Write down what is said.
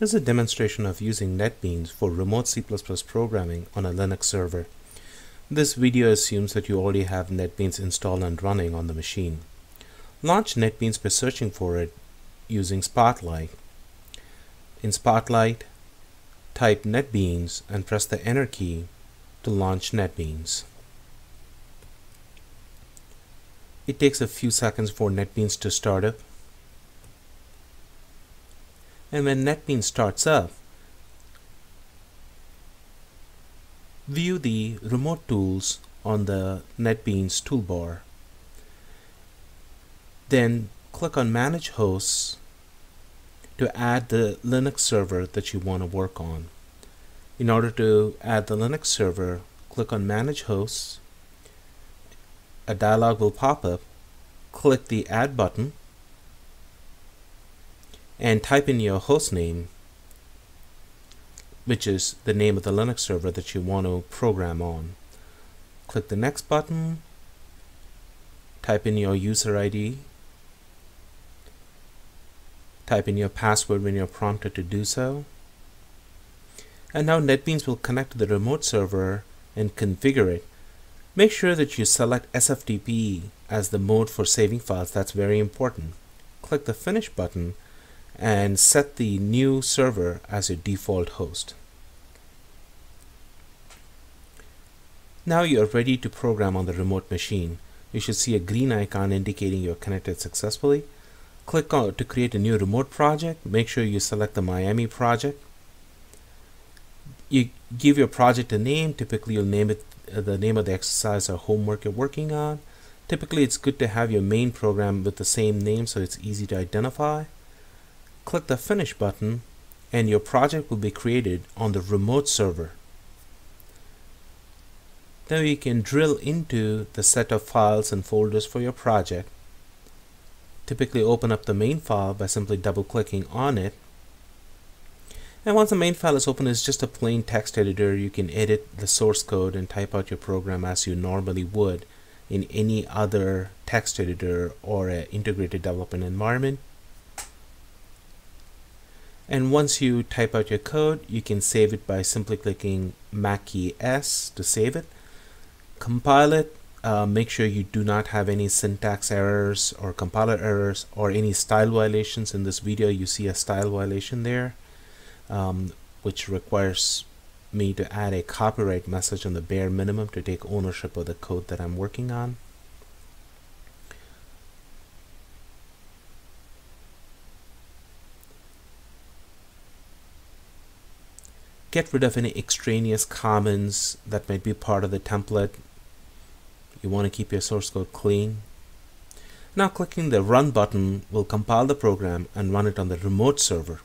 This is a demonstration of using NetBeans for remote C++ programming on a Linux server. This video assumes that you already have NetBeans installed and running on the machine. Launch NetBeans by searching for it using Spotlight. In Spotlight, type NetBeans and press the Enter key to launch NetBeans. It takes a few seconds for NetBeans to start up. And when NetBeans starts up, view the remote tools on the NetBeans toolbar. Then click on Manage Hosts to add the Linux server that you want to work on. In order to add the Linux server, click on Manage Hosts. A dialog will pop up. Click the Add button and type in your host name, which is the name of the Linux server that you want to program on. Click the Next button, type in your user ID, type in your password when you're prompted to do so. And now NetBeans will connect to the remote server and configure it. Make sure that you select SFTP as the mode for saving files. That's very important. Click the Finish button and set the new server as your default host. Now you're ready to program on the remote machine. You should see a green icon indicating you're connected successfully. Click on to create a new remote project. Make sure you select the Miami project. You give your project a name. Typically you'll name it uh, the name of the exercise or homework you're working on. Typically it's good to have your main program with the same name so it's easy to identify click the Finish button and your project will be created on the remote server. Now you can drill into the set of files and folders for your project. Typically open up the main file by simply double clicking on it. And once the main file is open, it's just a plain text editor. You can edit the source code and type out your program as you normally would in any other text editor or an integrated development environment. And once you type out your code, you can save it by simply clicking Mac key S to save it. Compile it. Uh, make sure you do not have any syntax errors or compiler errors or any style violations. In this video, you see a style violation there, um, which requires me to add a copyright message on the bare minimum to take ownership of the code that I'm working on. Get rid of any extraneous comments that might be part of the template. You want to keep your source code clean. Now clicking the run button will compile the program and run it on the remote server.